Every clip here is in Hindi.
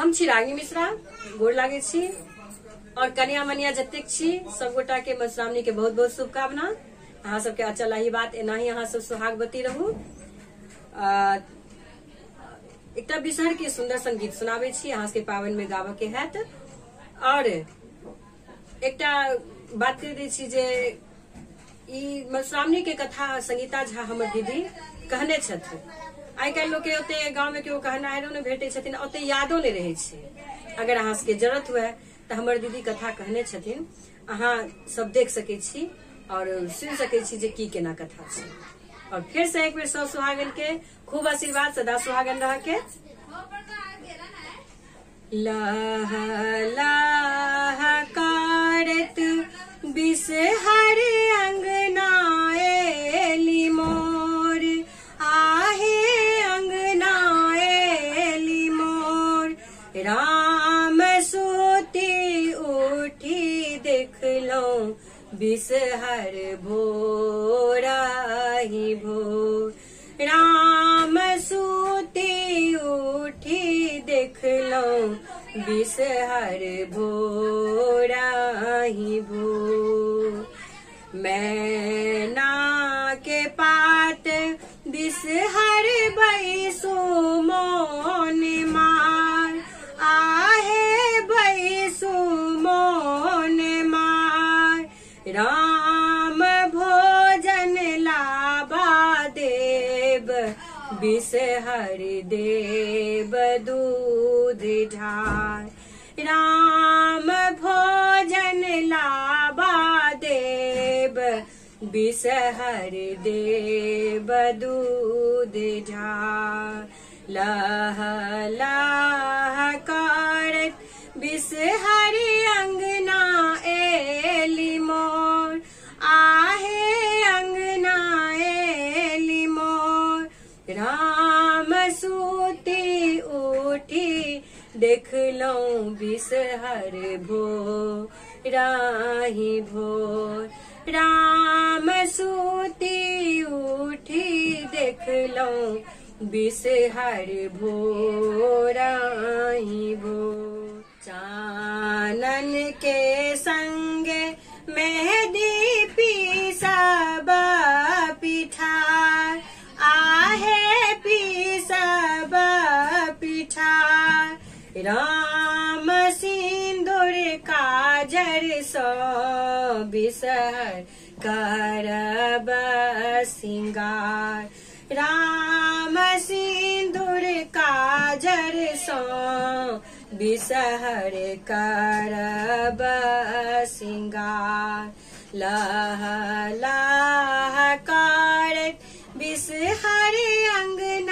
हम छी रागी मिश्रा गोर लागे छी और कन्या मनिया जतेक छी सब गोटा के मधुश्रावणी के बहुत बहुत शुभकामना। अहाँ सबके अचल ही बात एना ही अहाँ सब सुहागवती रहू। आ, एकटा बिसहर के सुंदर संगीत सुनाबे छी अहाँ सबके पावनि में गाबऽ के हैत। और एकटा बात कर दै छी जे ई मधुश्रावणी के कथा संगीता झा हमर दीदी कहने छथिन आइ काल्हि लोग गाँव में केओ कहनाहरो ने भेटे ओते यादो नहीं रहे अगर अहाँ सबके ज़रूरत हुए, तऽ हमर दीदी कथा कहने अहाँ सब देख सकै छी और सुनि सकै छी जे की केना कथा छै। और फिर से एक बेर सब सुहागन के खूब आशीर्वाद सदा सुहागन रह के लाह लाह राम सोती उठी देखलो बिसहर भोराही भो। राम सूती उठी देखलो बिसहर भोराही भोर मैना के पात बिसहर बैसो, मोन मार राम भोजन लाबा देव बिसहर देव दूध ढार राम भोजन लाबा देव बिसहर देव दूध ढार लह लह करत बिसहर देखलो भो राही भो राम सूती उठी देख देखलो भो राही भो चानन के राम सिंदूर काजर सो बिसहर करब सिंगार राम सिंदूर काजर सो बिसहर करब सिंगार लह लह करत बिसहर अंगना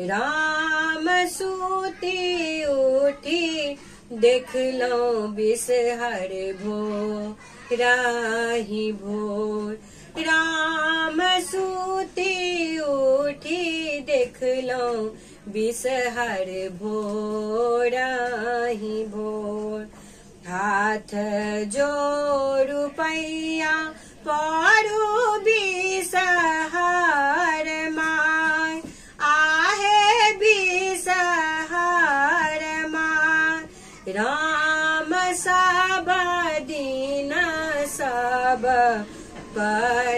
राम सूती उठी देखलो बिसहर भोराही भोर। राम सूती उठी देखलो बिसहर भोराही भोर। हाथ जोड़ू पैया Saba Dina Saba Pararahaba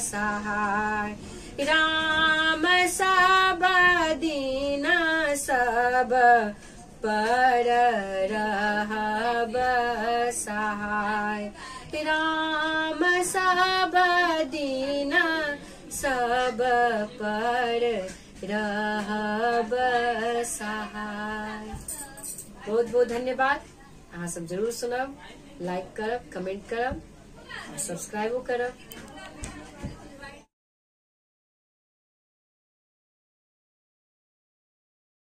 Sahai. Rama Sabadina Dina Saba Pararahaba Sahai. Rama Sabadina Dina Saba Pararahaba Sahai. बहुत बहुत धन्यवाद। अहाँ सब ज़रूर सुनब लाइक करब कमेंट करब सब्सक्राइबो करब।